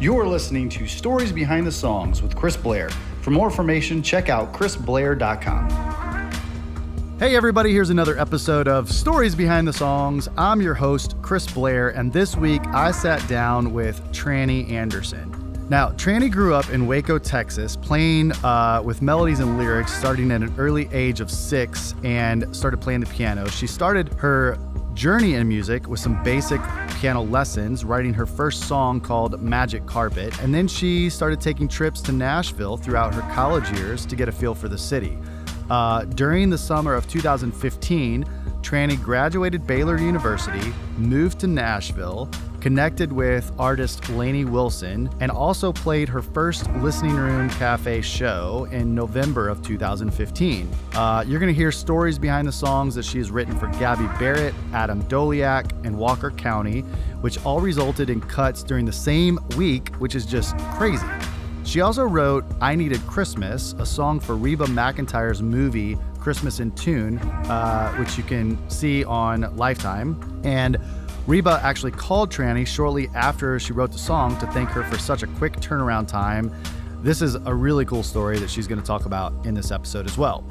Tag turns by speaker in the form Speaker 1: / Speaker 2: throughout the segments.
Speaker 1: You're listening to Stories Behind the Songs with Chris Blair. For more information, check out chrisblair.com. Hey, everybody, here's another episode of Stories Behind the Songs. I'm your host, Chris Blair, and this week I sat down with Trannie Anderson. Now, Trannie grew up in Waco, Texas, playing uh, with melodies and lyrics starting at an early age of six and started playing the piano. She started her journey in music with some basic piano lessons, writing her first song called Magic Carpet, and then she started taking trips to Nashville throughout her college years to get a feel for the city. Uh, during the summer of 2015, Trannie graduated Baylor University, moved to Nashville, connected with artist Lainey Wilson, and also played her first Listening Room Cafe show in November of 2015. Uh, you're going to hear stories behind the songs that she has written for Gabby Barrett, Adam Doleac, and Walker County, which all resulted in cuts during the same week, which is just crazy. She also wrote I Needed Christmas, a song for Reba McEntire's movie Christmas in Tune, uh, which you can see on Lifetime. And Reba actually called Trannie shortly after she wrote the song to thank her for such a quick turnaround time. This is a really cool story that she's going to talk about in this episode as well.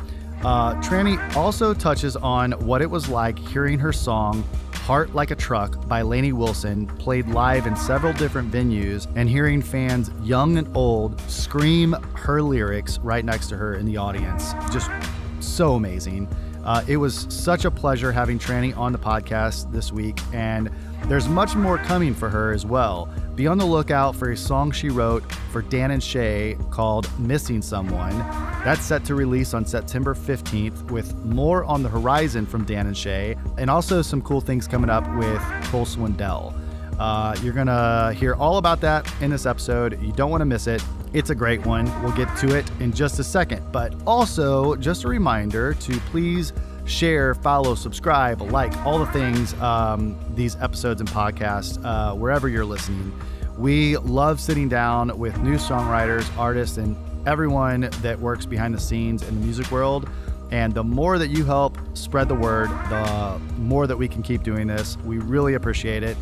Speaker 1: Uh, Trannie also touches on what it was like hearing her song Heart Like a Truck by Lainey Wilson played live in several different venues and hearing fans young and old scream her lyrics right next to her in the audience. Just so amazing. Uh, it was such a pleasure having Trannie on the podcast this week, and there's much more coming for her as well. Be on the lookout for a song she wrote for Dan and Shay called Missing Someone. That's set to release on September 15th, with more on the horizon from Dan and Shay, and also some cool things coming up with Cole Swindell. Uh, you're going to hear all about that in this episode. You don't want to miss it. It's a great one. We'll get to it in just a second. But also, just a reminder to please share, follow, subscribe, like all the things, um, these episodes and podcasts, uh, wherever you're listening. We love sitting down with new songwriters, artists, and everyone that works behind the scenes in the music world. And the more that you help spread the word, the more that we can keep doing this. We really appreciate it.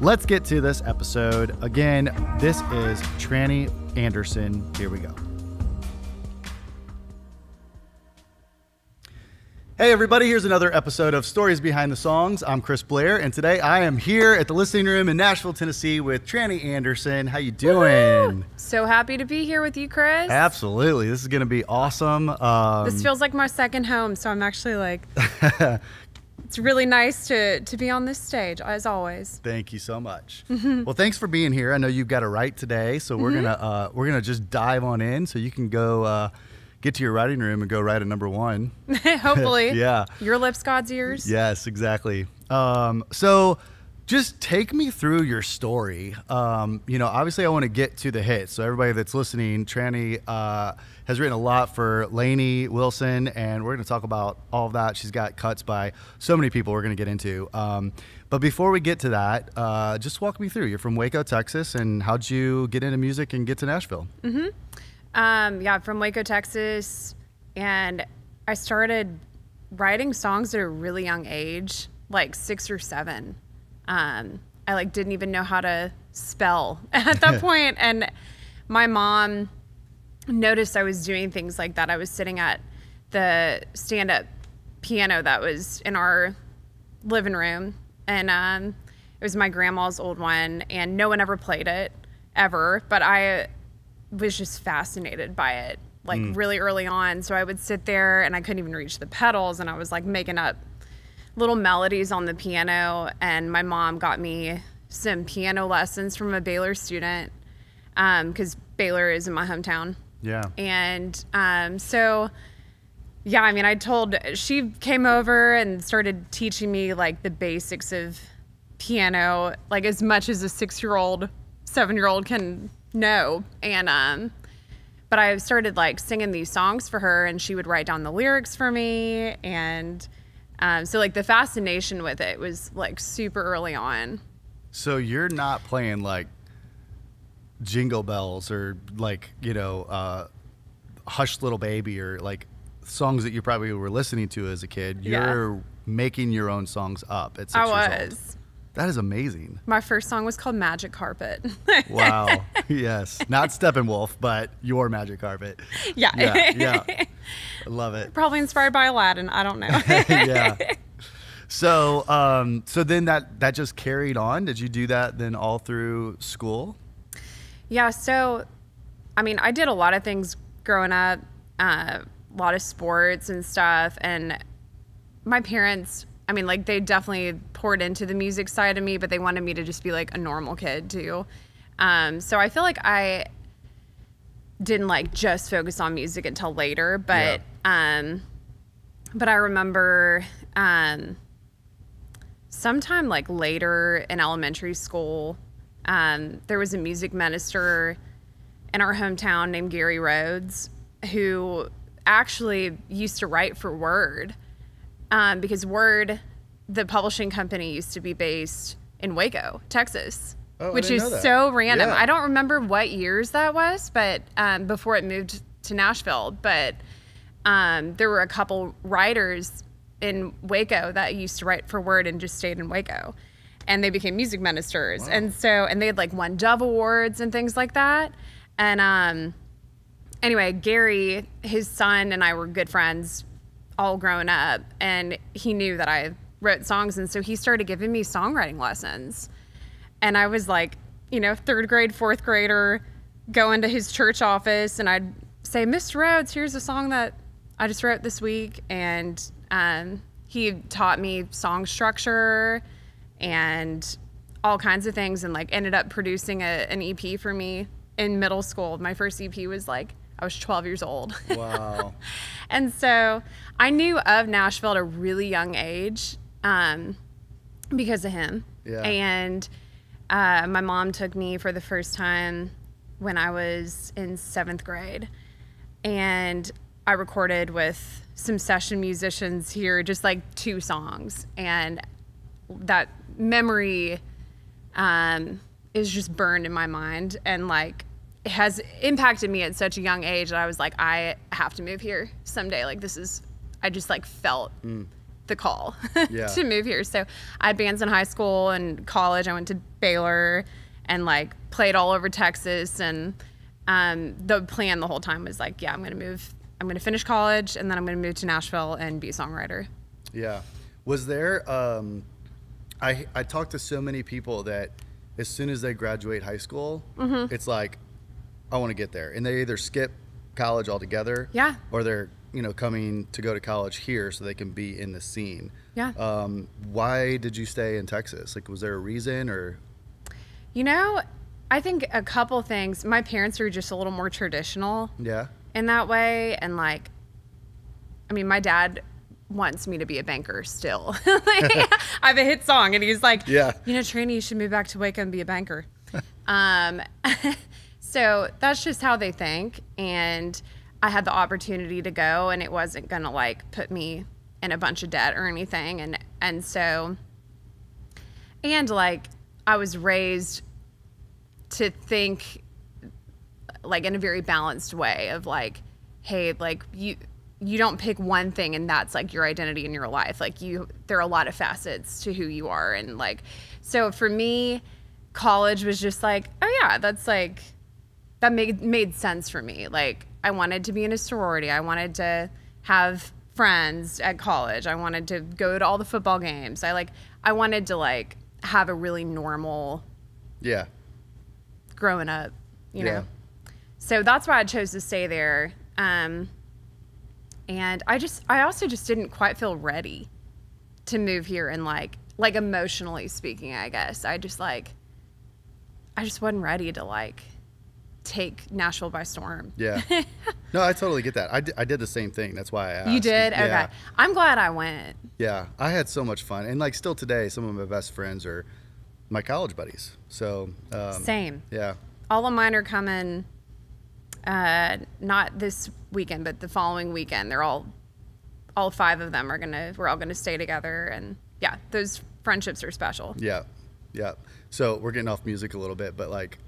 Speaker 1: Let's get to this episode. Again, this is Trannie Anderson. Here we go. Hey everybody, here's another episode of Stories Behind the Songs. I'm Chris Blair, and today I am here at the listening room in Nashville, Tennessee with Trannie Anderson. How you doing?
Speaker 2: Woo! So happy to be here with you, Chris.
Speaker 1: Absolutely. This is going to be awesome. Um,
Speaker 2: this feels like my second home, so I'm actually like it's really nice to to be on this stage as always.
Speaker 1: Thank you so much. Mm-hmm. Well, thanks for being here. I know you've got a write today, so we're mm-hmm. gonna uh, we're gonna just dive on in, so you can go uh, get to your writing room and go write a number one.
Speaker 2: Hopefully,
Speaker 1: yeah.
Speaker 2: Your lips, God's ears.
Speaker 1: Yes, exactly. Um, so just take me through your story. Um, you know, obviously, I want to get to the hits. So everybody that's listening, Trannie uh, has written a lot for Lainey Wilson, and we're going to talk about all of that. She's got cuts by so many people. We're going to get into. Um, but before we get to that, uh, just walk me through. You're from Waco, Texas, and how'd you get into music and get to Nashville?
Speaker 2: Mm-hmm. Um, yeah, from Waco, Texas, and I started writing songs at a really young age, like six or seven. Um, I like didn't even know how to spell at that point, and my mom noticed I was doing things like that. I was sitting at the stand-up piano that was in our living room, and um, it was my grandma's old one, and no one ever played it ever, but I was just fascinated by it like mm. really early on. So I would sit there and I couldn't even reach the pedals and I was like making up little melodies on the piano. And my mom got me some piano lessons from a Baylor student because um, Baylor is in my hometown.
Speaker 1: Yeah.
Speaker 2: And um, so, yeah, I mean, I told, she came over and started teaching me like the basics of piano, like as much as a six year old, seven year old can know. And um but I started like singing these songs for her and she would write down the lyrics for me and um, so like the fascination with it was like super early on.
Speaker 1: So you're not playing like jingle bells or like, you know, uh Hush Little Baby or like songs that you probably were listening to as a kid. You're yeah. making your own songs up at six
Speaker 2: I was.
Speaker 1: That is amazing.
Speaker 2: My first song was called Magic Carpet.
Speaker 1: Wow. yes. Not Steppenwolf, but your magic carpet.
Speaker 2: yeah.
Speaker 1: Yeah. Yeah. Love it.
Speaker 2: Probably inspired by Aladdin. I don't know.
Speaker 1: yeah. So, um, so then that that just carried on. Did you do that then all through school?
Speaker 2: Yeah, so I mean, I did a lot of things growing up, uh, a lot of sports and stuff. And my parents, I mean, like, they definitely poured into the music side of me, but they wanted me to just be like a normal kid too. Um, so I feel like I didn't like just focus on music until later, but um, but I remember um, sometime like later in elementary school, um, there was a music minister in our hometown named Gary Rhodes who actually used to write for Word um, because Word, the publishing company, used to be based in Waco, Texas.
Speaker 1: Oh,
Speaker 2: which is so random.
Speaker 1: Yeah.
Speaker 2: I don't remember what years that was, but um, before it moved to Nashville. But um, there were a couple writers in Waco that used to write for Word and just stayed in Waco. And they became music ministers. And so, and they had like won Dove Awards and things like that. And um, anyway, Gary, his son, and I were good friends all grown up. And he knew that I wrote songs. And so he started giving me songwriting lessons. And I was like, you know, third grade, fourth grader, going to his church office, and I'd say, Mr. Rhodes, here's a song that I just wrote this week. And um, he taught me song structure and all kinds of things, and like ended up producing a, an EP for me in middle school. My first EP was like, I was 12 years old.
Speaker 1: Wow.
Speaker 2: And so I knew of Nashville at a really young age um, because of him.
Speaker 1: Yeah.
Speaker 2: And uh, my mom took me for the first time when I was in seventh grade. And I recorded with some session musicians here, just like two songs. And that memory um, is just burned in my mind. And like, has impacted me at such a young age that I was like, I have to move here someday. Like, this is, I just like felt the call
Speaker 1: Yeah.
Speaker 2: to move here. So I had bands in high school and college. I went to Baylor and like played all over Texas. And um, the plan the whole time was like, yeah, I'm going to move. I'm going to finish college and then I'm going to move to Nashville and be a songwriter.
Speaker 1: Yeah. Was there um I I talked to so many people that as soon as they graduate high school,
Speaker 2: Mm-hmm.
Speaker 1: it's like I want to get there. And they either skip college altogether
Speaker 2: Yeah.
Speaker 1: or they're, you know, coming to go to college here so they can be in the scene.
Speaker 2: Yeah.
Speaker 1: Um why did you stay in Texas? Like was there a reason or
Speaker 2: You know, I think a couple things. My parents are just a little more traditional
Speaker 1: yeah?
Speaker 2: in that way. And like, I mean, my dad wants me to be a banker still. like, I have a hit song, and he's like,
Speaker 1: Yeah.
Speaker 2: you know, Trini, you should move back to Waco and be a banker. um, so that's just how they think. And I had the opportunity to go, and it wasn't gonna like put me in a bunch of debt or anything. And and so, and like, I was raised to think like in a very balanced way of like hey like you you don't pick one thing and that's like your identity in your life like you there are a lot of facets to who you are and like so for me college was just like oh yeah that's like that made made sense for me like i wanted to be in a sorority i wanted to have friends at college i wanted to go to all the football games i like i wanted to like have a really normal
Speaker 1: Yeah.
Speaker 2: growing up, you
Speaker 1: Yeah.
Speaker 2: know. So that's why I chose to stay there. Um, and I just, I also just didn't quite feel ready to move here and like, like emotionally speaking, I guess. I just like, I just wasn't ready to like take Nashville by storm.
Speaker 1: Yeah. no, I totally get that. I did, I did the same thing. That's why I asked.
Speaker 2: You did?
Speaker 1: Yeah.
Speaker 2: Okay. I'm glad I went.
Speaker 1: Yeah, I had so much fun, and like still today, some of my best friends are my college buddies. So um,
Speaker 2: Same.
Speaker 1: Yeah,
Speaker 2: All of mine are coming, uh, not this weekend, but the following weekend. They're all, all five of them are gonna. We're all gonna stay together, and yeah, those friendships are special.
Speaker 1: yeah, yeah. So we're getting off music a little bit, but like,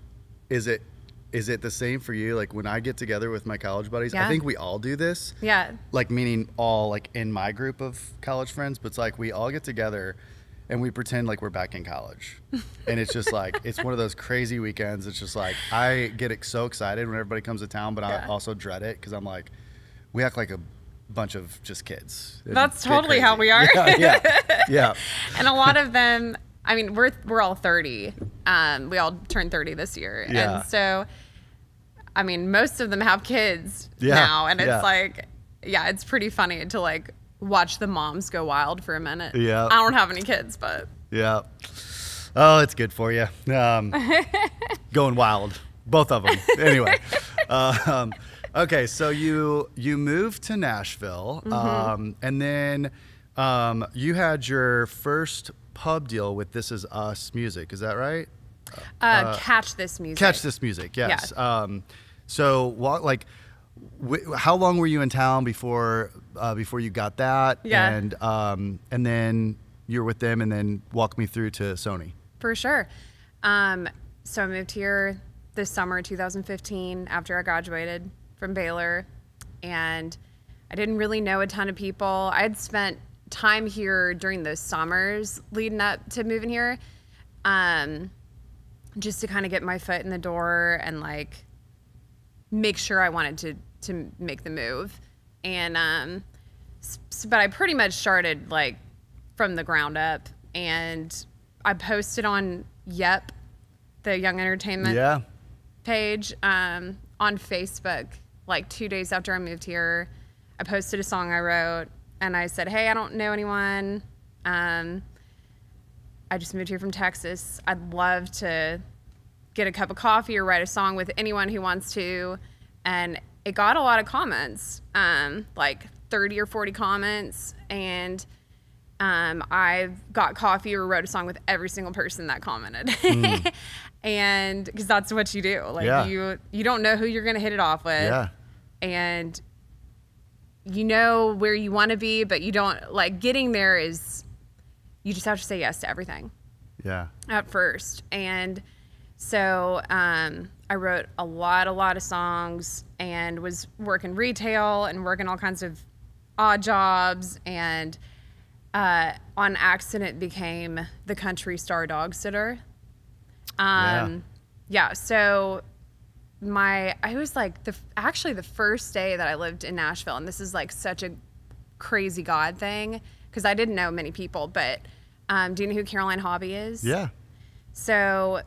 Speaker 1: is it is it the same for you? Like when I get together with my college buddies, I think we all do this.
Speaker 2: Yeah,
Speaker 1: Like meaning all like in my group of college friends, but it's like we all get together, and we pretend like we're back in college. and it's just like it's one of those crazy weekends. It's just like I get so excited when everybody comes to town, but I also dread it because I'm like, we act like a bunch of just kids.
Speaker 2: That's totally how we are.
Speaker 1: Yeah, yeah, yeah.
Speaker 2: and a lot of them i mean we're we're all 30 um, we all turned 30 this year
Speaker 1: Yeah.
Speaker 2: and so i mean most of them have kids
Speaker 1: Yeah,
Speaker 2: now and it's
Speaker 1: yeah.
Speaker 2: like yeah it's pretty funny to like watch the moms go wild for a minute
Speaker 1: Yeah.
Speaker 2: i don't have any kids but
Speaker 1: Yeah. Oh, it's good for you. Um, going wild, both of them. Anyway, um, okay. So you you moved to Nashville,
Speaker 2: Mm-hmm.
Speaker 1: um, and then um, you had your first pub deal with This Is Us Music. Is that right?
Speaker 2: uh, catch this music
Speaker 1: Catch This Music. Yes. Um, so what like. How long were you in town before uh, before you got that?
Speaker 2: Yeah.
Speaker 1: And um, and then you were with them, and then walk me through to Sony.
Speaker 2: For sure. Um, so I moved here this summer, 2015, after I graduated from Baylor, and I didn't really know a ton of people. I had spent time here during those summers leading up to moving here, um, just to kind of get my foot in the door and like make sure I wanted to to make the move, and um, but I pretty much started like from the ground up, and I posted on Yep, the Young Entertainment
Speaker 1: Yeah.
Speaker 2: page um, on Facebook like two days after I moved here. I posted a song I wrote and I said, Hey, I don't know anyone. Um, I just moved here from Texas. I'd love to get a cup of coffee or write a song with anyone who wants to. And it got a lot of comments, um, like 30 or 40 comments. And um, I got coffee or wrote a song with every single person that commented. and because that's what you do. Like
Speaker 1: Yeah.
Speaker 2: you, you don't know who you're going to hit it off with
Speaker 1: Yeah.
Speaker 2: and you know where you want to be, but you don't like getting there is you just have to say yes to everything
Speaker 1: Yeah.
Speaker 2: at first. And so um, I wrote a lot, a lot of songs and was working retail and working all kinds of odd jobs and uh, on accident became the country star dog sitter. Um, yeah. So my I was like the actually the first day that I lived in Nashville, and this is like such a crazy God thing because I didn't know many people, but um, do you know who Caroline Hobby is?
Speaker 1: Yeah.
Speaker 2: So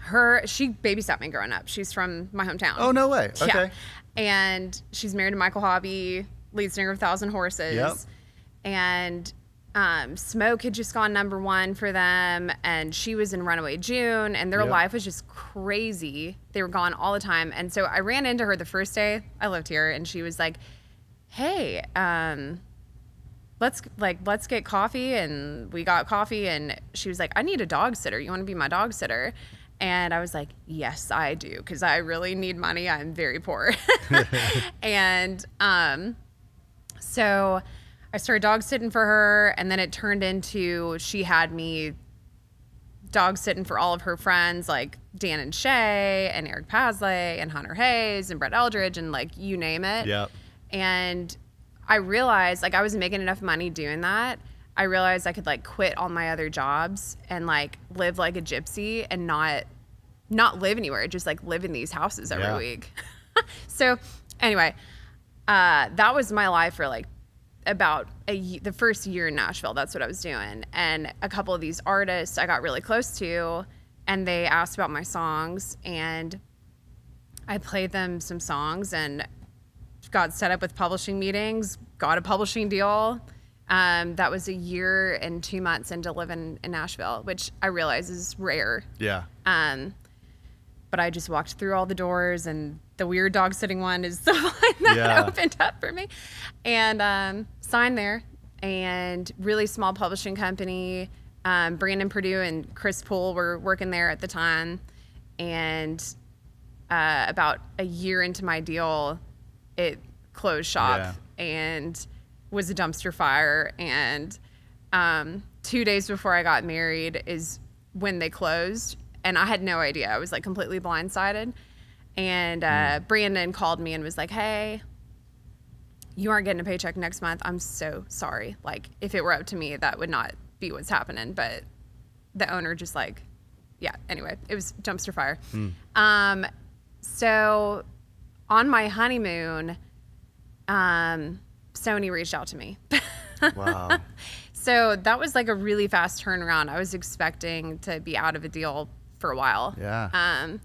Speaker 2: her she babysat me growing up. She's from my hometown.
Speaker 1: Oh no way. Okay.
Speaker 2: Yeah. And she's married to Michael Hobby, lead singer of Thousand Horses.
Speaker 1: Yep.
Speaker 2: And um, Smoke had just gone number one for them, and she was in Runaway June, and their
Speaker 1: Yep.
Speaker 2: life was just crazy. They were gone all the time. And so I ran into her the first day I lived here, and she was like, Hey, um, let's like let's get coffee and we got coffee and she was like i need a dog sitter you want to be my dog sitter and i was like yes i do because i really need money i'm very poor and um so i started dog sitting for her and then it turned into she had me dog sitting for all of her friends like dan and shay and eric paslay and hunter hayes and brett eldredge and like you name it
Speaker 1: Yep.
Speaker 2: and I realized like I was making enough money doing that. I realized I could like quit all my other jobs and like live like a gypsy and not not live anywhere, just like live in these houses every
Speaker 1: Yeah.
Speaker 2: week. so anyway, uh, that was my life for like about a, the first year in Nashville. That's what I was doing. And a couple of these artists I got really close to, and they asked about my songs, and I played them some songs and got set up with publishing meetings, got a publishing deal. Um, that was a year and two months into living in Nashville, which I realize is rare.
Speaker 1: Yeah.
Speaker 2: Um, but I just walked through all the doors, and the weird dog sitting one is the one that
Speaker 1: Yeah.
Speaker 2: opened up for me, and um, signed there. And really small publishing company. Um, Brandon Purdue and Chris Poole were working there at the time, and uh, about a year into my deal, it closed shop
Speaker 1: Yeah.
Speaker 2: and was a dumpster fire. And um, two days before I got married is when they closed, and I had no idea. I was like completely blindsided. And uh, Brandon called me and was like, "Hey, you aren't getting a paycheck next month. I'm so sorry. Like, if it were up to me, that would not be what's happening, but the owner just like, yeah. Anyway, it was dumpster fire. Um, so on my honeymoon, um, Sony reached out to me.
Speaker 1: Wow.
Speaker 2: so that was like a really fast turnaround. I was expecting to be out of a deal for a while.
Speaker 1: Yeah.
Speaker 2: Um,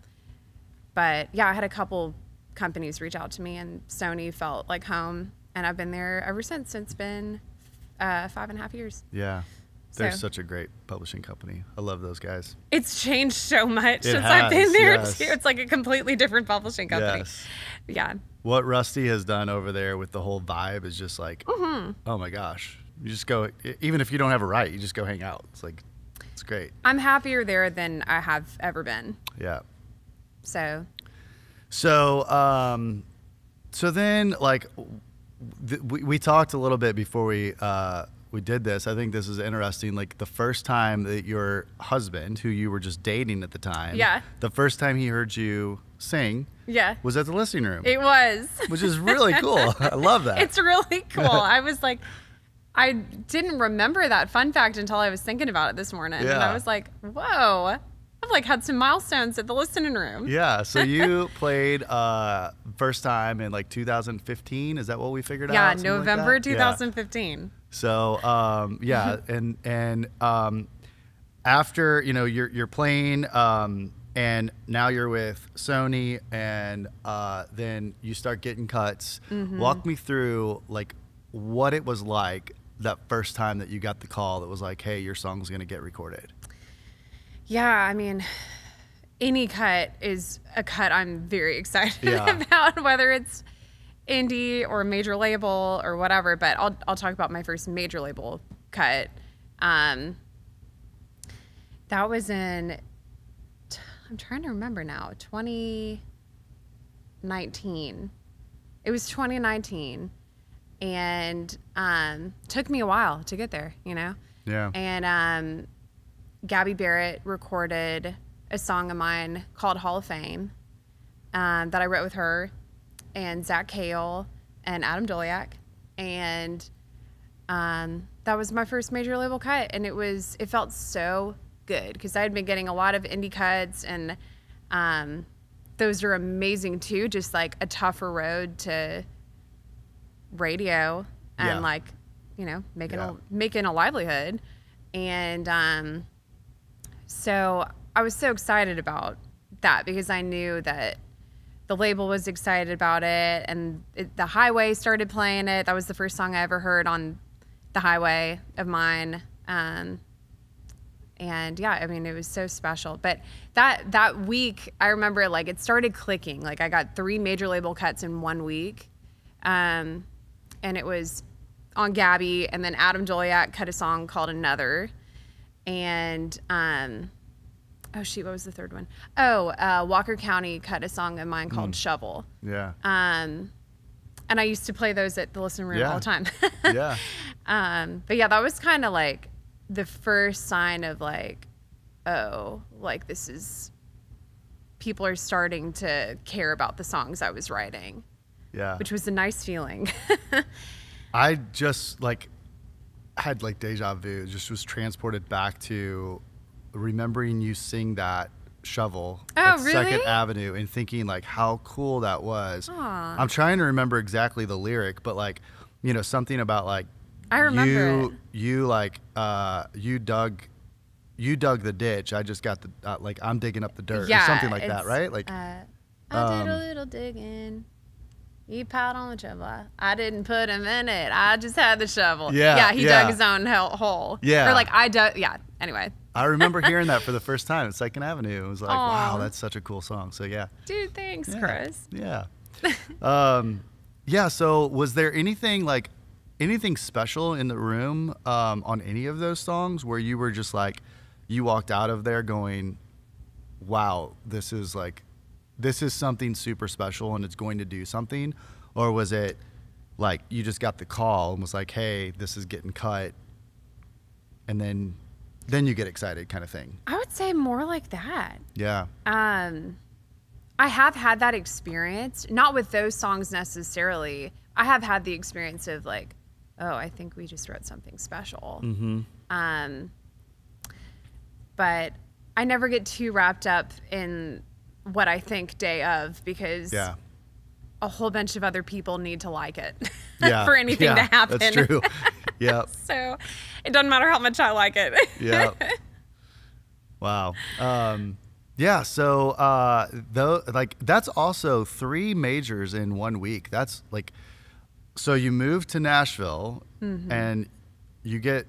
Speaker 2: but yeah, I had a couple companies reach out to me, and Sony felt like home, and I've been there ever since. It's been uh, five and a half years.
Speaker 1: yeah. They're
Speaker 2: So-
Speaker 1: such a great publishing company. I love those guys.
Speaker 2: It's changed so much
Speaker 1: It
Speaker 2: since I've been there
Speaker 1: yes.
Speaker 2: too. It's like a completely different publishing company.
Speaker 1: Yes.
Speaker 2: Yeah.
Speaker 1: What Rusty has done over there with the whole vibe is just like,
Speaker 2: Mm-hmm.
Speaker 1: oh my gosh. You just go, even if you don't have a right, you just go hang out. It's like, it's great.
Speaker 2: I'm happier there than I have ever been.
Speaker 1: Yeah.
Speaker 2: So
Speaker 1: So, um, so then like, th- we, we talked a little bit before we, uh, we did this. I think this is interesting. Like the first time that your husband, who you were just dating at the time,
Speaker 2: Yeah.
Speaker 1: the first time he heard you sing
Speaker 2: yeah,
Speaker 1: was at the listening room,
Speaker 2: it was.
Speaker 1: which is really cool. I love that.
Speaker 2: It's really cool. I was like, I didn't remember that fun fact until I was thinking about it this morning, and I was like, whoa. I've like had some milestones at the listening room.
Speaker 1: Yeah, so you played uh first time in like 2015. Is that what we figured
Speaker 2: Yeah,
Speaker 1: out? Something like
Speaker 2: November
Speaker 1: that? Yeah.
Speaker 2: 2015.
Speaker 1: So um, yeah, and and um, after you know you're you're playing, um, and now you're with Sony, and uh, then you start getting cuts.
Speaker 2: Mm-hmm.
Speaker 1: Walk me through like what it was like that first time that you got the call that was like, hey, your song's gonna get recorded.
Speaker 2: Yeah, I mean, any cut is a cut I'm very excited
Speaker 1: Yeah.
Speaker 2: about, whether it's indie or major label or whatever. But I'll I'll talk about my first major label cut. Um, that was in. I'm trying to remember now. 2019. It was 2019, and um, took me a while to get there. You know.
Speaker 1: Yeah.
Speaker 2: And um, Gabby Barrett recorded a song of mine called Hall of Fame um, that I wrote with her and Zach Kale and Adam Doleac. And um, that was my first major label cut. And it was, it felt so good because I had been getting a lot of indie cuts and um, those are amazing too. Just like a tougher road to radio and
Speaker 1: Yeah.
Speaker 2: like, you know, making
Speaker 1: Yeah.
Speaker 2: a making a livelihood. And um, so I was so excited about that because I knew that the label was excited about it, and it, the Highway started playing it. That was the first song I ever heard on the Highway of mine. Um, and yeah, I mean, it was so special. But that that week, I remember like it started clicking. Like I got three major label cuts in one week, um, and it was on Gabby, and then Adam Doleac cut a song called Another, and um, oh shoot, what was the third one? Oh, uh, Walker County cut a song of mine called Shovel.
Speaker 1: Yeah.
Speaker 2: Um, and I used to play those at the listening room
Speaker 1: Yeah.
Speaker 2: all the time.
Speaker 1: yeah.
Speaker 2: Um, but yeah, that was kind of like the first sign of like, oh, like this is people are starting to care about the songs I was writing,
Speaker 1: Yeah.
Speaker 2: which was a nice feeling.
Speaker 1: I just like had like deja vu, just was transported back to remembering you sing that shovel
Speaker 2: Oh,
Speaker 1: at Second? Avenue and thinking like how cool that was.
Speaker 2: Aw.
Speaker 1: I'm trying to remember exactly the lyric, but like, you know, something about like
Speaker 2: I remember
Speaker 1: you
Speaker 2: it.
Speaker 1: you like uh you dug you dug the ditch. I just got the uh, like I'm digging up the dirt or something like that, right? Like
Speaker 2: uh, I did a
Speaker 1: um,
Speaker 2: little digging. He piled on the shovel. I didn't put him in it. I just had the shovel.
Speaker 1: Yeah,
Speaker 2: yeah. He
Speaker 1: yeah.
Speaker 2: dug his own hole.
Speaker 1: Yeah.
Speaker 2: or like I dug. Yeah. Anyway,
Speaker 1: I remember hearing that for the first time at Second Avenue. It was like, wow, that's such a cool song. So yeah.
Speaker 2: dude, thanks,
Speaker 1: Yeah.
Speaker 2: Chris.
Speaker 1: Yeah. um, yeah. So, was there anything like anything special in the room um, on any of those songs where you were just like, you walked out of there going, "Wow, this is like, this is something super special and it's going to do something," or was it like you just got the call and was like, "Hey, this is getting cut," and then then you get excited, kind of thing?
Speaker 2: I would say more like that.
Speaker 1: Yeah.
Speaker 2: Um, I have had that experience, not with those songs necessarily. I have had the experience of like, oh, I think we just wrote something special.
Speaker 1: Mm-hmm.
Speaker 2: Um, but I never get too wrapped up in what I think day of because
Speaker 1: Yeah.
Speaker 2: a whole bunch of other people need to like it
Speaker 1: Yeah.
Speaker 2: for anything
Speaker 1: yeah,
Speaker 2: to happen.
Speaker 1: That's true. yep.
Speaker 2: so it doesn't matter how much I like it.
Speaker 1: Yep. wow. Um, yeah. So, uh, though, like, that's also three majors in one week. That's like, so you move to Nashville
Speaker 2: Mm-hmm.
Speaker 1: and you get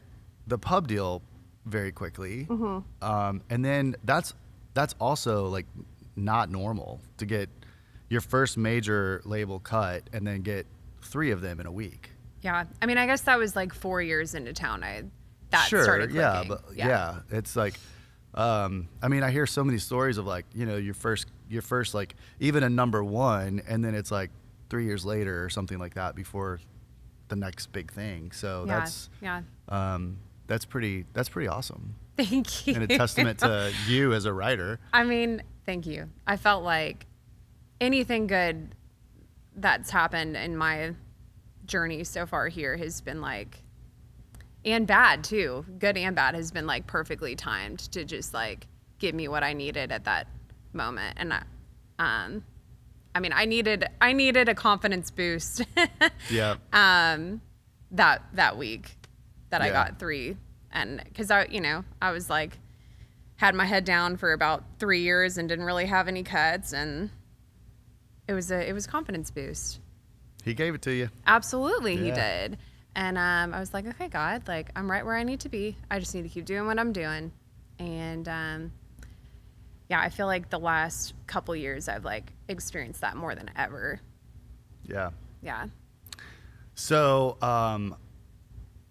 Speaker 1: the pub deal very quickly.
Speaker 2: Mm-hmm.
Speaker 1: Um, and then that's, that's also like not normal to get your first major label cut and then get three of them in a week.
Speaker 2: yeah. I mean, I guess that was like four years into town. I that
Speaker 1: sure,
Speaker 2: started
Speaker 1: yeah,
Speaker 2: clicking.
Speaker 1: but yeah. it's like, um, I mean, I hear so many stories of like, you know, your first, your first like even a number one, and then it's like three years later or something like that before the next big thing. So
Speaker 2: yeah,
Speaker 1: that's,
Speaker 2: yeah.
Speaker 1: um, that's pretty, that's pretty awesome,
Speaker 2: Thank you.
Speaker 1: and a testament to you as a writer.
Speaker 2: I mean, thank you. I felt like anything good that's happened in my journey so far here has been like, and bad too, good and bad has been like perfectly timed to just like give me what I needed at that moment. And I, um, I mean, I needed I needed a confidence boost.
Speaker 1: Yeah,
Speaker 2: um, that that week that I got three, and because I, you know, I was like, had my head down for about three years and didn't really have any cuts, and it was a it was confidence boost.
Speaker 1: he gave it to you.
Speaker 2: Absolutely, he did, and um, I was like, okay, God, like I'm right where I need to be. I just need to keep doing what I'm doing, and um, yeah, I feel like the last couple years I've like experienced that more than ever.
Speaker 1: Yeah.
Speaker 2: Yeah.
Speaker 1: So, um,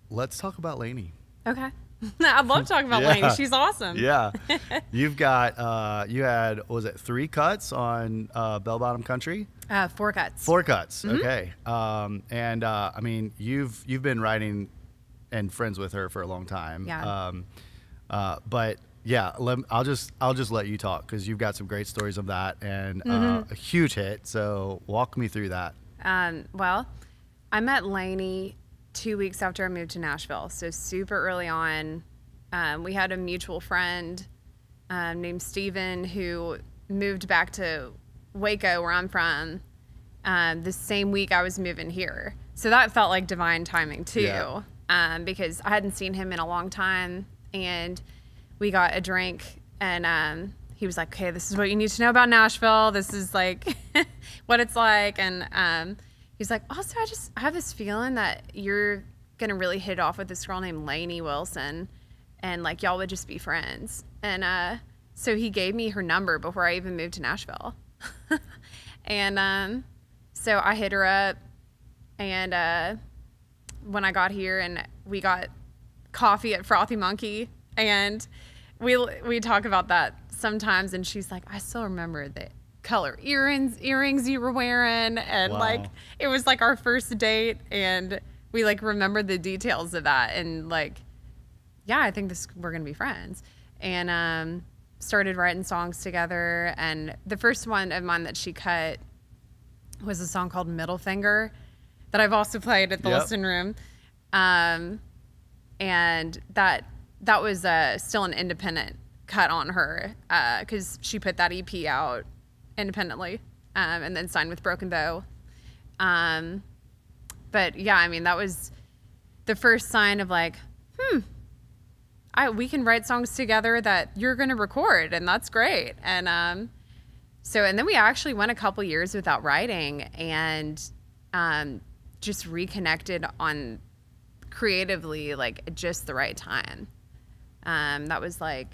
Speaker 1: let's talk about Lainey.
Speaker 2: Okay. I love talking about
Speaker 1: Yeah.
Speaker 2: Lainey. She's awesome.
Speaker 1: Yeah, you've got uh, you had was it three cuts on uh, Bell Bottom Country?
Speaker 2: Uh, four cuts.
Speaker 1: Four cuts.
Speaker 2: Mm-hmm.
Speaker 1: Okay. Um, and uh, I mean, you've you've been writing and friends with her for a long time.
Speaker 2: Yeah.
Speaker 1: Um, uh, but yeah, let, I'll just I'll just let you talk because you've got some great stories of that and uh,
Speaker 2: Mm-hmm.
Speaker 1: a huge hit. So walk me through that.
Speaker 2: Um, well, I met Lainey two weeks after I moved to Nashville. So super early on. Um, we had a mutual friend um, named Steven who moved back to Waco, where I'm from, um, the same week I was moving here. So that felt like divine timing too,
Speaker 1: Yeah.
Speaker 2: um, because I hadn't seen him in a long time. And we got a drink, and um, he was like, okay, this is what you need to know about Nashville. This is like what it's like. And um, he's like, also, I just I have this feeling that you're to really hit it off with this girl named Lainey Wilson. And like, y'all would just be friends. And uh, so he gave me her number before I even moved to Nashville. and um, so I hit her up. And uh, when I got here, and we got coffee at Frothy Monkey, and we we talk about that sometimes. And she's like, I still remember the color earrings earrings you were wearing, and
Speaker 1: Wow.
Speaker 2: like it was like our first date, and we like remember the details of that, and like, yeah, I think this we're gonna be friends, and um, started writing songs together. And the first one of mine that she cut was a song called Middle Finger that I've also played at the
Speaker 1: Yep.
Speaker 2: listen room. Um, and that that was uh, still an independent cut on her uh because she put that EP out independently um, and then signed with Broken Bow. Um, but yeah, I mean that was the first sign of like, hmm, I we can write songs together that you're gonna record, and that's great. And um, so and then we actually went a couple years without writing and um, just reconnected on creatively like just the right time. Um, that was like,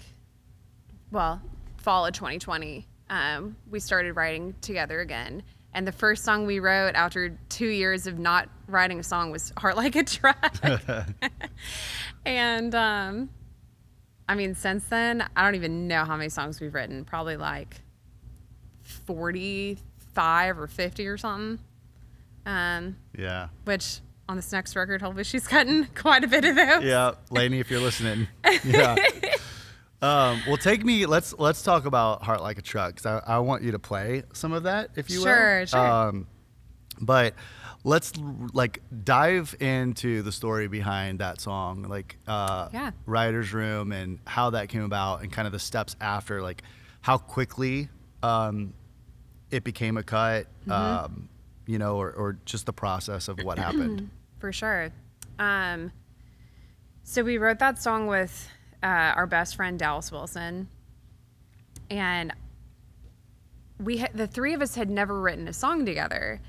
Speaker 2: well, fall of 2020. Um, we started writing together again. And the first song we wrote after two years of not writing a song was Heart Like a Truck. and um, I mean, since then, I don't even know how many songs we've written. Probably like 45 or 50 or something. Um,
Speaker 1: Yeah.
Speaker 2: which on this next record, hopefully she's cutting quite a bit of those.
Speaker 1: Yeah, Lainey, if you're listening. Yeah. Um, well, take me. Let's let's talk about "Heart Like a Truck" because I, I want you to play some of that, if you
Speaker 2: Sure,
Speaker 1: will.
Speaker 2: sure.
Speaker 1: Um, but let's like dive into the story behind that song, like uh,
Speaker 2: Yeah.
Speaker 1: writer's room, and how that came about, and kind of the steps after, like how quickly um, it became a cut,
Speaker 2: Mm-hmm.
Speaker 1: um, you know, or, or just the process of what happened.
Speaker 2: For sure. Um, so we wrote that song with uh, our best friend Dallas Wilson, and we had, the three of us had never written a song together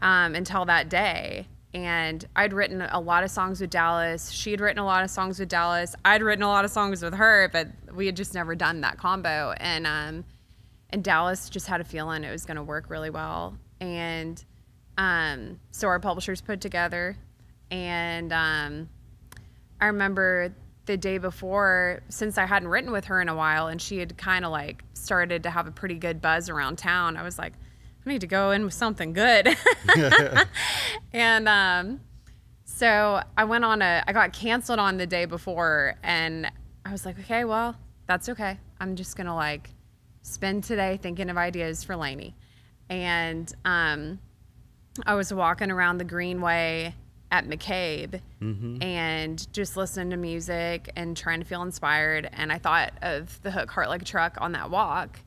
Speaker 2: um, until that day. And I'd written a lot of songs with Dallas. She had written a lot of songs with Dallas. I'd written a lot of songs with her, but we had just never done that combo. And um, and Dallas just had a feeling it was going to work really well. And um, so our publishers put together, and um, I remember the day before, since I hadn't written with her in a while, and she had kind of like started to have a pretty good buzz around town. I was like, I need to go in with something good. and um, so I went on a, I got canceled on the day before, and I was like, okay, well, that's okay. I'm just gonna like spend today thinking of ideas for Lainey. And um, I was walking around the Greenway at McCabe and just listening to music and trying to feel inspired. And I thought of the hook Heart Like a Truck on that walk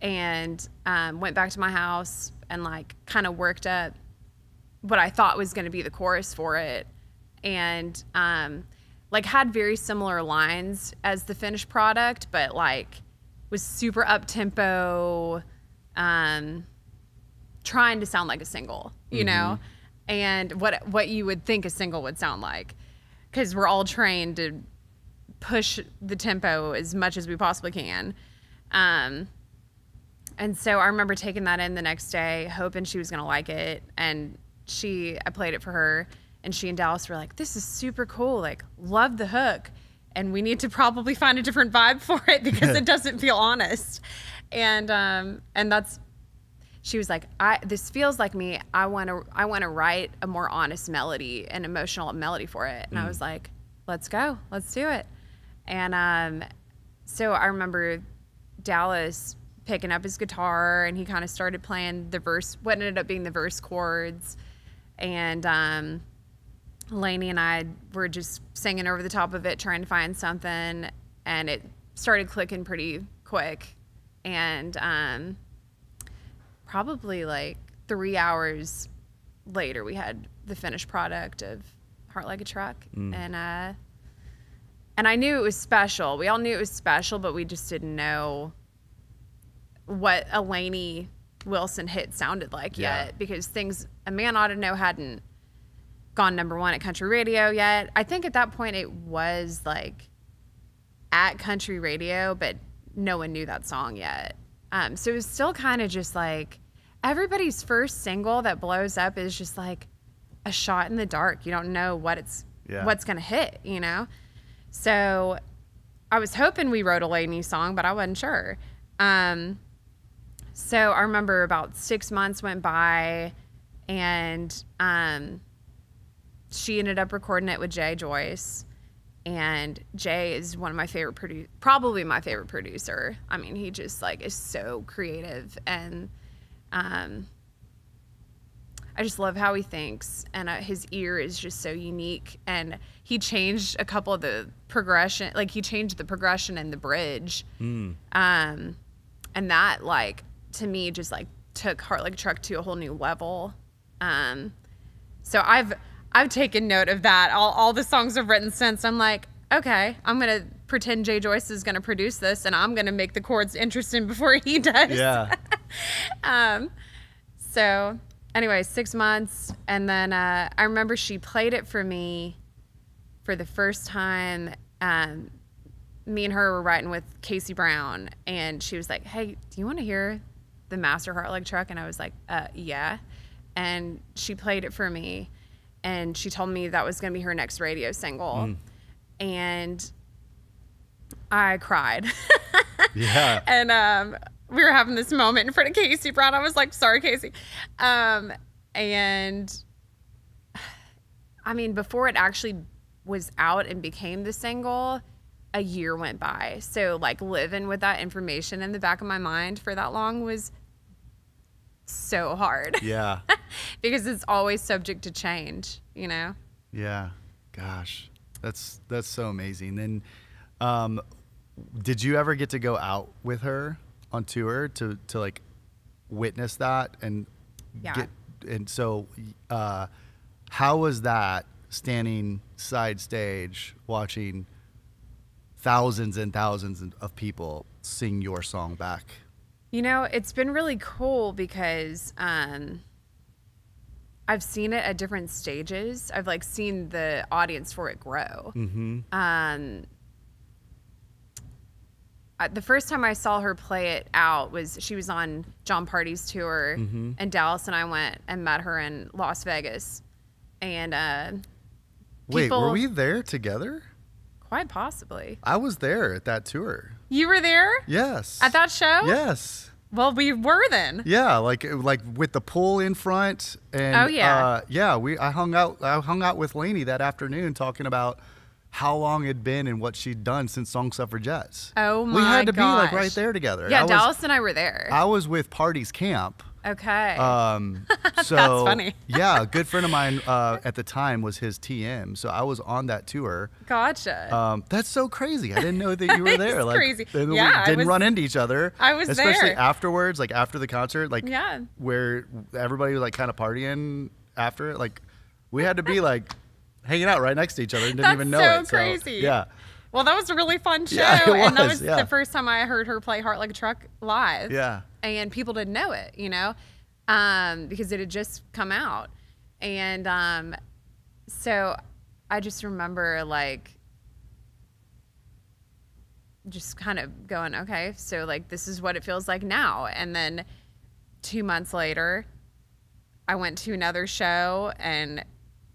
Speaker 2: and um, went back to my house and like kind of worked up what I thought was going to be the chorus for it. And um, like had very similar lines as the finished product, but like was super up tempo, um, trying to sound like a single, you know, and what what you would think a single would sound like, because we're all trained to push the tempo as much as we possibly can. Um, and so I remember taking that in the next day, hoping she was gonna like it, and she I played it for her, and she and Dallas were like, "This is super cool, like love the hook." And we need to probably find a different vibe for it because it doesn't feel honest. And um, and that's she was like, I this feels like me. I want to I want to write a more honest melody, an emotional melody for it. And I was like, let's go, let's do it. And um, so I remember Dallas picking up his guitar and he kind of started playing the verse, what ended up being the verse chords, and um, Lainey and I were just singing over the top of it, trying to find something, and it started clicking pretty quick. And um, probably like three hours later, we had the finished product of Heart Like a Truck, and uh, and I knew it was special. We all knew it was special, but we just didn't know what a Lainey Wilson hit sounded like
Speaker 1: Yeah.
Speaker 2: yet, because things a man ought to know hadn't gone number one at country radio yet. I think at that point it was like at country radio, but no one knew that song yet. Um, so it was still kind of just like everybody's first single that blows up is just like a shot in the dark. You don't know what it's
Speaker 1: Yeah.
Speaker 2: what's gonna hit, you know. So I was hoping we wrote a Lainey song, but I wasn't sure. Um, so I remember about six months went by, and um, she ended up recording it with Jay Joyce. And Jay is one of my favorite produ- probably my favorite producer. I mean, he just like is so creative and um, I just love how he thinks, and uh, his ear is just so unique. And he changed a couple of the progression, like he changed the progression and the bridge, um, and that like to me just like took Heart Like Truck to a whole new level. Um, so I've I've taken note of that. All all the songs I've written since, I'm like, okay, I'm gonna pretend Jay Joyce is gonna produce this, and I'm gonna make the chords interesting before he does.
Speaker 1: Yeah.
Speaker 2: Um, so anyway, six months, and then uh, I remember she played it for me for the first time. Um, me and her were writing with Casey Brown, and she was like, "Hey, do you want to hear the Master Heart Like Truck?" And I was like, uh, "Yeah." And she played it for me, and she told me that was going to be her next radio single, and I cried.
Speaker 1: Yeah.
Speaker 2: and um, we were having this moment in front of Casey Brown. I was like, "Sorry, Casey," um, and I mean, before it actually was out and became the single, a year went by. So, like, living with that information in the back of my mind for that long was so hard.
Speaker 1: Yeah.
Speaker 2: because it's always subject to change, you know?
Speaker 1: Yeah. Gosh. That's that's so amazing. And um did you ever get to go out with her on tour to to like witness that and
Speaker 2: Yeah.
Speaker 1: get and so uh how was that standing side stage watching thousands and thousands of people sing your song back?
Speaker 2: You know, it's been really cool because um, I've seen it at different stages. I've like seen the audience for it grow.
Speaker 1: Mm-hmm.
Speaker 2: Um, I- the first time I saw her play it out was she was on Jon Pardi's tour,
Speaker 1: Mm-hmm.
Speaker 2: and Dallas and I went and met her in Las Vegas, and uh,
Speaker 1: Wait, were we there together?
Speaker 2: quite possibly
Speaker 1: I was there at that tour.
Speaker 2: you were there
Speaker 1: Yes.
Speaker 2: at that show.
Speaker 1: Yes.
Speaker 2: Well, we were then.
Speaker 1: Yeah, like like with the pool in front, and
Speaker 2: Oh, yeah.
Speaker 1: uh, yeah. We I hung out I hung out with Lainey that afternoon talking about how long it'd been and what she'd done since Song Suffragettes.
Speaker 2: Oh my We
Speaker 1: had to be like right there together.
Speaker 2: Yeah,
Speaker 1: I was,
Speaker 2: Dallas and I were there.
Speaker 1: I was with Pardi's camp.
Speaker 2: okay.
Speaker 1: Um, so
Speaker 2: funny.
Speaker 1: yeah, a good friend of mine uh, at the time was his TM, so I was on that tour.
Speaker 2: gotcha.
Speaker 1: Um, that's so crazy. I didn't know that you were there. like,
Speaker 2: crazy. Yeah,
Speaker 1: we didn't
Speaker 2: was-
Speaker 1: run into each other.
Speaker 2: I was
Speaker 1: especially
Speaker 2: there.
Speaker 1: afterwards, like after the concert, like
Speaker 2: Yeah.
Speaker 1: where everybody was like kind of partying after it. Like we had to be like hanging out right next to each other and didn't
Speaker 2: That's
Speaker 1: even know
Speaker 2: so
Speaker 1: it.
Speaker 2: crazy.
Speaker 1: yeah,
Speaker 2: Well, that was a really fun show.
Speaker 1: Yeah, it
Speaker 2: and that
Speaker 1: was,
Speaker 2: was
Speaker 1: yeah.
Speaker 2: the first time I heard her play Heart Like a Truck live.
Speaker 1: yeah,
Speaker 2: And people didn't know it, you know, um, because it had just come out. And um, so I just remember like just kind of going, okay, so like this is what it feels like now. And then two months later, I went to another show and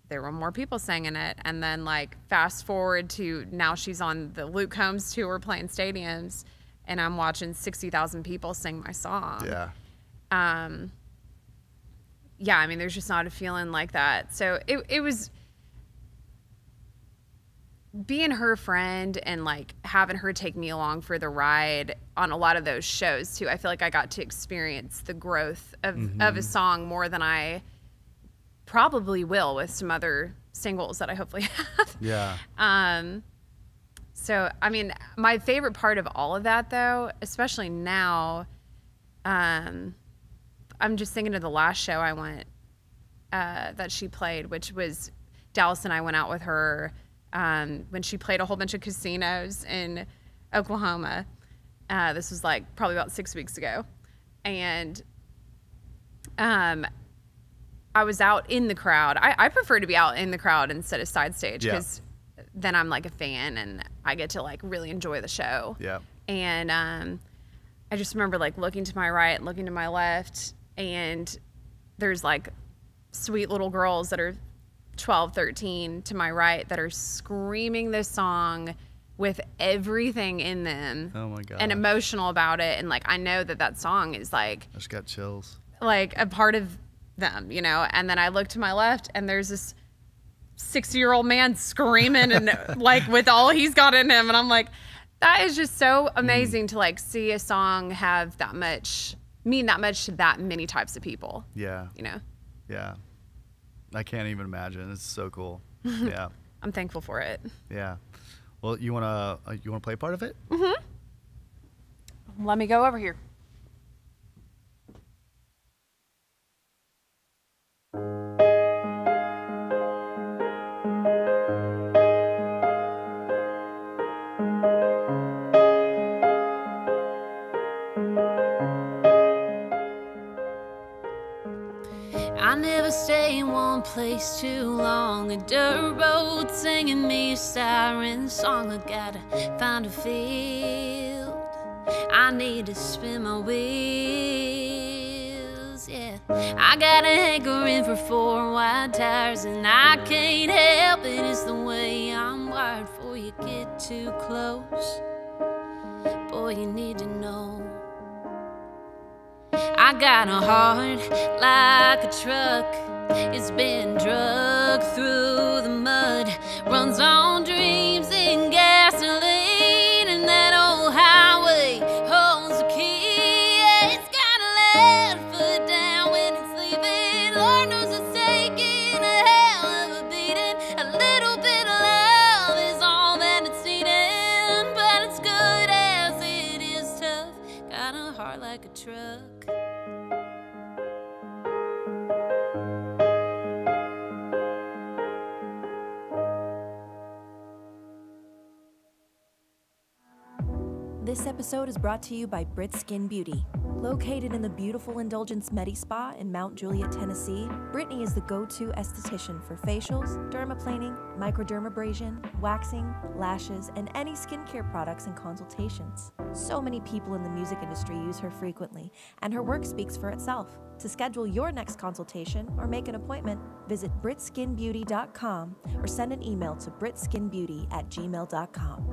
Speaker 2: there were more people singing it. And then, like, fast forward to now she's on the Luke Combs tour playing stadiums, and I'm watching 60,000 people sing my song.
Speaker 1: yeah,
Speaker 2: Um, yeah, I mean, there's just not a feeling like that. So it, it was being her friend and like having her take me along for the ride on a lot of those shows too. I feel like I got to experience the growth of, of a song more than I probably will with some other singles that I hopefully have.
Speaker 1: yeah.
Speaker 2: Um, so I mean, my favorite part of all of that, though, especially now, um, I'm just thinking of the last show I went uh, that she played, which was Dallas and I went out with her um, when she played a whole bunch of casinos in Oklahoma. Uh, this was like probably about six weeks ago, and um, I was out in the crowd. I, I prefer to be out in the crowd instead of side stage
Speaker 1: Yeah.
Speaker 2: because then I'm like a fan and I get to like really enjoy the show.
Speaker 1: Yeah.
Speaker 2: And um, I just remember like looking to my right, looking to my left, and there's like sweet little girls that are 12, 13 to my right that are screaming this song with everything in them
Speaker 1: Oh my god.
Speaker 2: and emotional about it. And like, I know that that song is like,
Speaker 1: I just got chills.
Speaker 2: like a part of them, you know. And then I look to my left, and there's this six-year-old man screaming and like with all he's got in him, and I'm like, that is just so amazing to like see a song have that much mean that much to that many types of people,
Speaker 1: Yeah,
Speaker 2: you know.
Speaker 1: yeah. I can't even imagine. It's so cool. yeah,
Speaker 2: I'm thankful for it.
Speaker 1: yeah. Well, you wanna uh, you wanna play part of it? Mm-hmm.
Speaker 2: Let me go over here.
Speaker 3: Place too long. A dirt road singing me a siren song. I gotta find a field. I need to spin my wheels. Yeah, I got a hankering for four wide tires, and I can't help it. It's the way I'm wired. Before you get too close, boy, you need to know. I got a heart like a truck. It's been drugged through the mud. Runs on dreams
Speaker 4: This episode is brought to you by Britt Skin Beauty. Located in the beautiful Indulgence Medi Spa in Mount Juliet, Tennessee, Brittany is the go to esthetician for facials, dermaplaning, microdermabrasion, waxing, lashes, and any skincare products and consultations. So many people in the music industry use her frequently, and her work speaks for itself. To schedule your next consultation or make an appointment, visit britskinbeauty.com or send an email to britskinbeauty at gmail.com.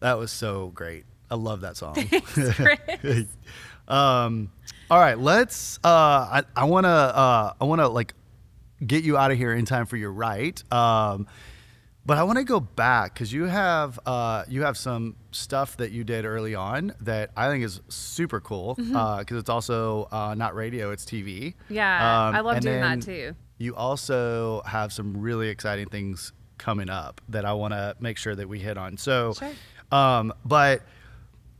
Speaker 1: That was so great. I love that song. um, all right, let's. Uh, I, I wanna. Uh, I wanna like get you out of here in time for your right. Um, but I want to go back because you have uh, you have some stuff that you did early on that I think is super cool because
Speaker 2: Mm-hmm.
Speaker 1: it's also uh, not radio, it's TV.
Speaker 2: Yeah,
Speaker 1: Um,
Speaker 2: I love doing that too.
Speaker 1: You also have some really exciting things coming up that I want to make sure that we hit on. So,
Speaker 2: Sure.
Speaker 1: Um, but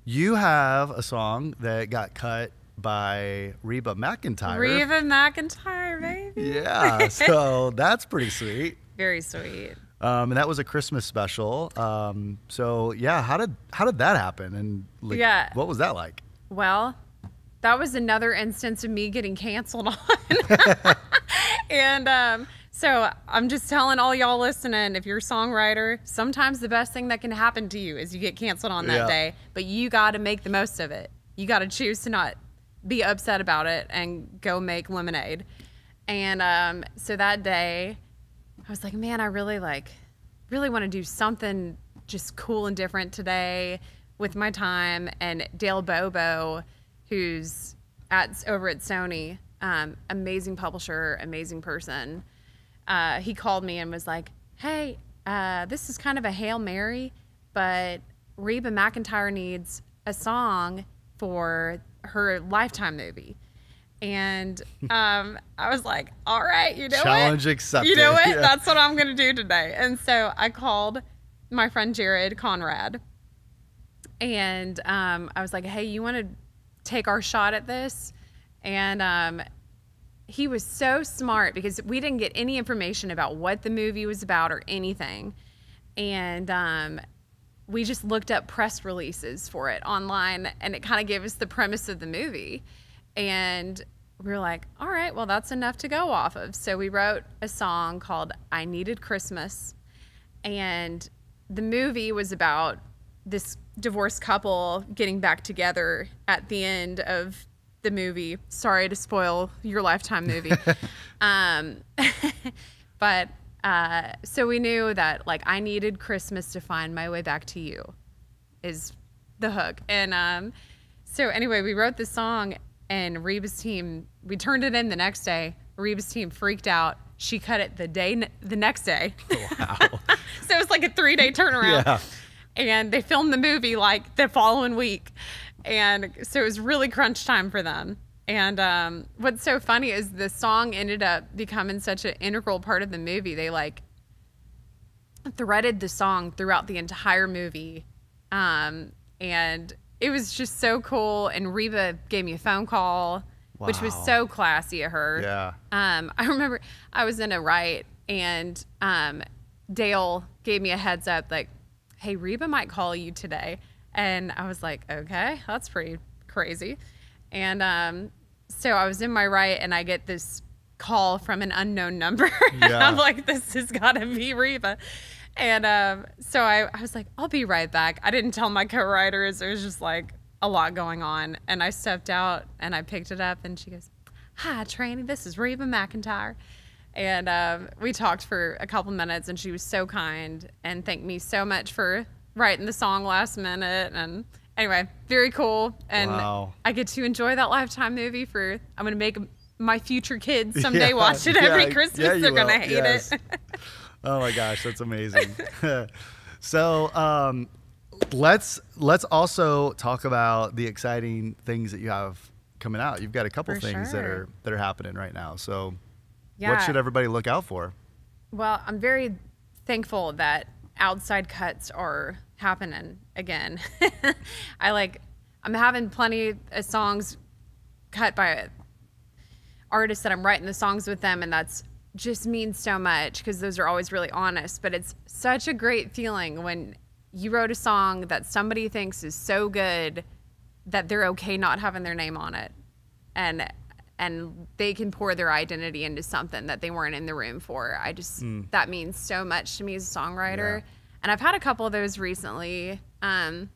Speaker 1: you have a song that got cut by Reba McEntire.
Speaker 2: Reba McEntire, baby.
Speaker 1: Yeah, so that's pretty sweet.
Speaker 2: Very sweet.
Speaker 1: Um, and that was a Christmas special. Um, so yeah, how did how did that happen? And like,
Speaker 2: Yeah.
Speaker 1: what was that like?
Speaker 2: Well, that was another instance of me getting canceled on. and um, so I'm just telling all y'all listening if you're a songwriter, sometimes the best thing that can happen to you is you get canceled on that
Speaker 1: Yeah.
Speaker 2: day, but you got to make the most of it. You got to choose to not be upset about it and go make lemonade. And um, so that day, I was like, man, I really like, really want to do something just cool and different today with my time. And Dale Bobo, who's at over at Sony, um, amazing publisher, amazing person. Uh, he called me and was like, hey, uh, this is kind of a hail mary, but Reba McEntire needs a song for her Lifetime movie. And um, I was like, all right, you know
Speaker 1: Challenge
Speaker 2: what?
Speaker 1: accepted.
Speaker 2: You know what?
Speaker 1: Yeah.
Speaker 2: That's what I'm going to do today. And so I called my friend Jared Conrad and um, I was like, hey, you want to take our shot at this? And um, he was so smart because we didn't get any information about what the movie was about or anything. And um, we just looked up press releases for it online and it kind of gave us the premise of the movie. And we were like, all right, well, that's enough to go off of. So we wrote a song called I Needed Christmas. And the movie was about this divorced couple getting back together at the end of the movie. Sorry to spoil your lifetime movie. um, but uh, so we knew that like I needed Christmas to find my way back to you is the hook. And um, so anyway, we wrote the song and Reba's team, we turned it in the next day. Reba's team freaked out. She cut it the day, the next day.
Speaker 1: Wow.
Speaker 2: so it was like a three day turnaround.
Speaker 1: Yeah.
Speaker 2: And they filmed the movie like the following week. And so it was really crunch time for them. And um, what's so funny is the song ended up becoming such an integral part of the movie. They like threaded the song throughout the entire movie. Um, and it was just so cool. And Reba gave me a phone call, which was so classy of her.
Speaker 1: Yeah.
Speaker 2: Um, I remember I was in a write and um, Dale gave me a heads up like, hey, Reba might call you today. And I was like, okay, that's pretty crazy. And um, so I was in my write and I get this call from an unknown number. and I'm like, this has got to be Reba. And um, so I, I was like, I'll be right back. I didn't tell my co writers. There was just like a lot going on. And I stepped out and I picked it up and she goes, Hi, Trannie, this is Reba McEntire. And um, we talked for a couple minutes and she was so kind and thanked me so much for writing the song last minute. And anyway, very cool. And
Speaker 1: Wow.
Speaker 2: I get to enjoy that Lifetime movie for, I'm going to make my future kids someday
Speaker 1: Yeah,
Speaker 2: watch it every
Speaker 1: yeah,
Speaker 2: Christmas.
Speaker 1: yeah,
Speaker 2: They're going to
Speaker 1: will,
Speaker 2: hate
Speaker 1: yes.
Speaker 2: it.
Speaker 1: Oh my gosh, that's amazing. so um, let's let's also talk about the exciting things that you have coming out. You've got a couple
Speaker 2: For
Speaker 1: things that are that are happening right now. So
Speaker 2: Yeah.
Speaker 1: what should everybody look out for?
Speaker 2: Well, I'm very thankful that outside cuts are happening again. I like I'm having plenty of songs cut by artists that I'm writing the songs with them and that's just means so much because those are always really honest, but it's such a great feeling when you wrote a song that somebody thinks is so good that they're okay not having their name on it. And and they can pour their identity into something that they weren't in the room for. I just hmm. that means so much to me as a songwriter.
Speaker 1: Yeah.
Speaker 2: And I've had a couple of those recently. Um,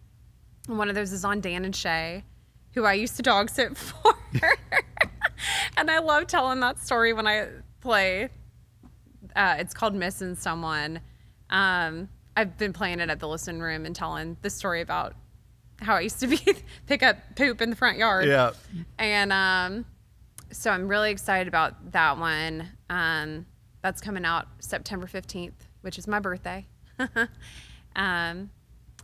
Speaker 2: one of those is on Dan and Shay, who I used to dog sit for. and I love telling that story when I play. Uh, it's called Missing Someone. Um, I've been playing it at the listen room and telling the story about how I used to be pick up poop in the front yard.
Speaker 1: Yeah.
Speaker 2: And um, so I'm really excited about that one. Um, that's coming out September 15th, which is my birthday. um,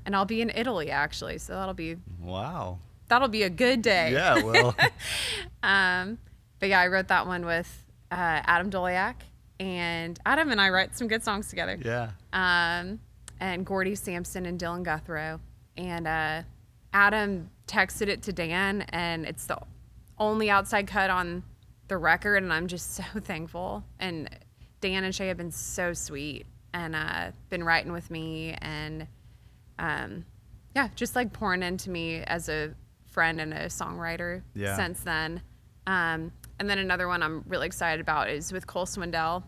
Speaker 2: and I'll be in Italy actually, so that'll be
Speaker 1: Wow.
Speaker 2: that'll be a good day.
Speaker 1: Yeah. Well.
Speaker 2: Um, but yeah, I wrote that one with uh, Adam Doleac, and Adam and I write some good songs together.
Speaker 1: yeah.
Speaker 2: Um, and Gordie Sampson and Dylan Guthro. And uh, Adam texted it to Dan, and it's the only outside cut on the record, and I'm just so thankful. And Dan and Shay have been so sweet and uh, been writing with me, and um, yeah, just like pouring into me as a friend and a songwriter
Speaker 1: Yeah.
Speaker 2: since then. Um, and then another one I'm really excited about is with Cole Swindell.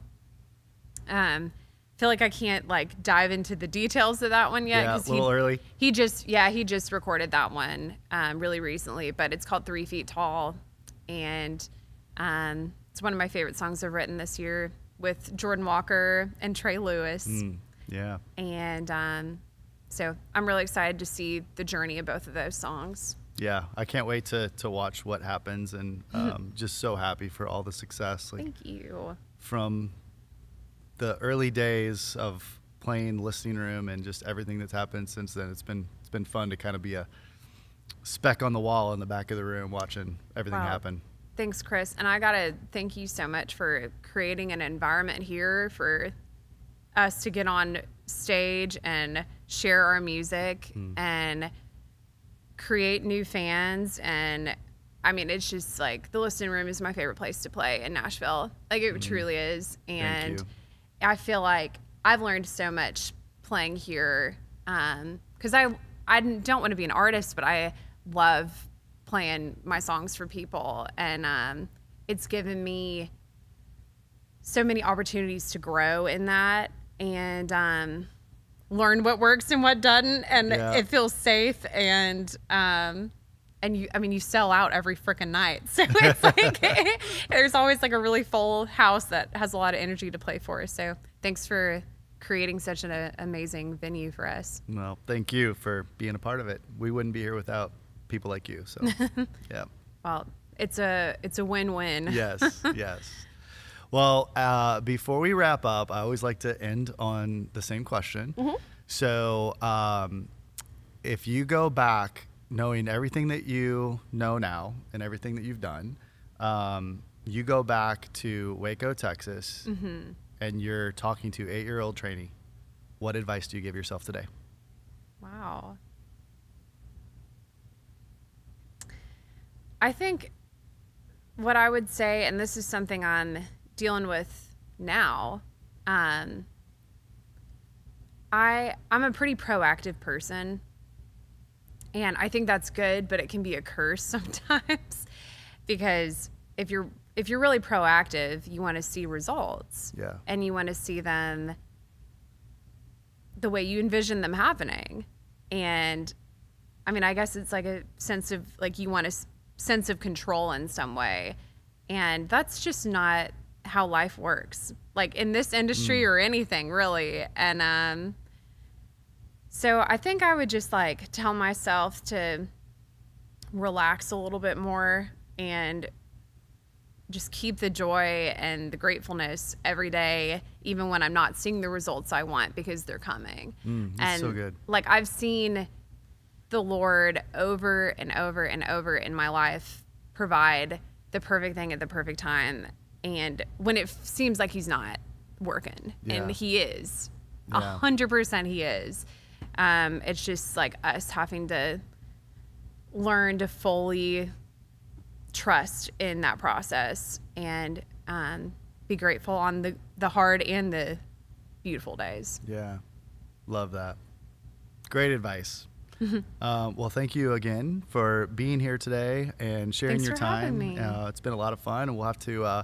Speaker 2: Um, feel like I can't like dive into the details of that one yet.
Speaker 1: Yeah, a little
Speaker 2: he,
Speaker 1: early.
Speaker 2: He just yeah he just recorded that one um, really recently, but it's called Three Feet Tall, and um, it's one of my favorite songs I've written this year with Jordan Walker and Trey Lewis,
Speaker 1: Mm, yeah.
Speaker 2: and um, so I'm really excited to see the journey of both of those songs.
Speaker 1: Yeah. I can't wait to to watch what happens, and um, just so happy for all the success. Like
Speaker 2: Thank you.
Speaker 1: from the early days of playing listening room and just everything that's happened since then. It's been it's been fun to kind of be a speck on the wall in the back of the room watching everything
Speaker 2: Wow.
Speaker 1: happen.
Speaker 2: Thanks, Chris. And I got to thank you so much for creating an environment here for us to get on stage and share our music mm. and create new fans. And I mean, it's just like the listening room is my favorite place to play in Nashville. Like, it mm. truly is. And. I feel like I've learned so much playing here um, because I I don't want to be an artist, but I love playing my songs for people, and um, it's given me so many opportunities to grow in that and um, learn what works and what doesn't, and
Speaker 1: Yeah.
Speaker 2: it feels safe and. Um, and you, I mean, you sell out every freaking night. So it's like, there's always like a really full house that has a lot of energy to play for. So thanks for creating such an uh, amazing venue for us.
Speaker 1: Well, thank you for being a part of it. We wouldn't be here without people like you. So, yeah.
Speaker 2: Well, it's a, it's a win-win.
Speaker 1: Yes, yes. Well, uh, before we wrap up, I always like to end on the same question. So, um, if you go back knowing everything that you know now and everything that you've done, um, you go back to Waco, Texas, and you're talking to eight year old Trannie. What advice do you give yourself today?
Speaker 2: Wow. I think what I would say, and this is something I'm dealing with now, um, I I'm a pretty proactive person, and I think that's good, but it can be a curse sometimes because if you're if you're really proactive, you want to see results,
Speaker 1: Yeah.
Speaker 2: and you want to see them the way you envision them happening. And I mean, I guess it's like a sense of like you want s- sense of control in some way. And that's just not how life works. Like in this industry or anything really. And um so I think I would just like tell myself to relax a little bit more and just keep the joy and the gratefulness every day, even when I'm not seeing the results I want because they're coming.
Speaker 1: Mm, that's
Speaker 2: and
Speaker 1: so good.
Speaker 2: like I've seen the Lord over and over and over in my life provide the perfect thing at the perfect time. And when it f- seems like he's not working,
Speaker 1: Yeah.
Speaker 2: and he is, a hundred percent he is. Um, it's just like us having to learn to fully trust in that process and um, be grateful on the, the hard and the beautiful days.
Speaker 1: Yeah. Love that. Great advice. Um, well, thank you again for being here today and sharing
Speaker 2: Thanks
Speaker 1: your
Speaker 2: for having
Speaker 1: time.
Speaker 2: me.
Speaker 1: Uh, it's been a lot of fun, and we'll have to uh,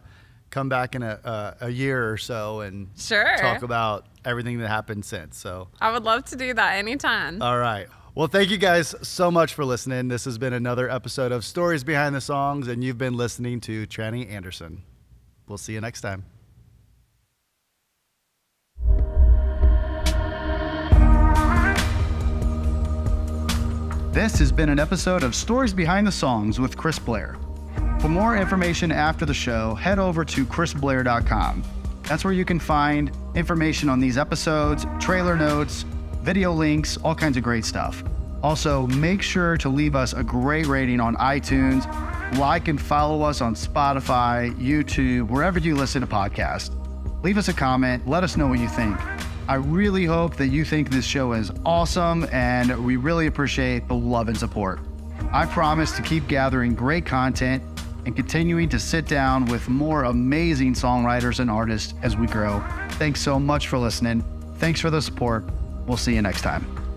Speaker 1: come back in a, uh, a year or so and
Speaker 2: Sure.
Speaker 1: talk about everything that happened since. So,
Speaker 2: I would love to do that anytime.
Speaker 1: all right. Well, thank you guys so much for listening. This has been another episode of Stories Behind the Songs, and you've been listening to Trannie Anderson. We'll see you next time. This has been an episode of Stories Behind the Songs with Chris Blair. For more information after the show, head over to chrisblair.com. That's where you can find information on these episodes, trailer notes, video links, all kinds of great stuff. Also, make sure to leave us a great rating on iTunes, like and follow us on Spotify, YouTube, wherever you listen to podcasts. Leave us a comment, let us know what you think. I really hope that you think this show is awesome, and we really appreciate the love and support. I promise to keep gathering great content and continuing to sit down with more amazing songwriters and artists as we grow. Thanks so much for listening. Thanks for the support. We'll see you next time.